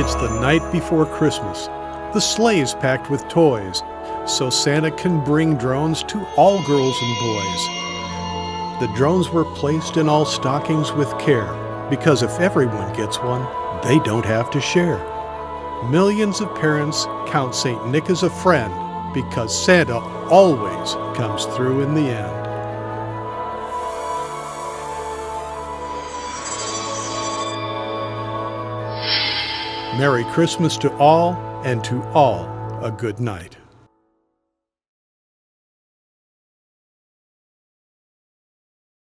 is the night before Christmas. The sleigh is packed with toys, so Santa can bring drones to all girls and boys. The drones were placed in all stockings with care, because if everyone gets one, they don't have to share. Millions of parents count St. Nick as a friend because Santa always comes through in the end. Merry Christmas to all, and to all a good night.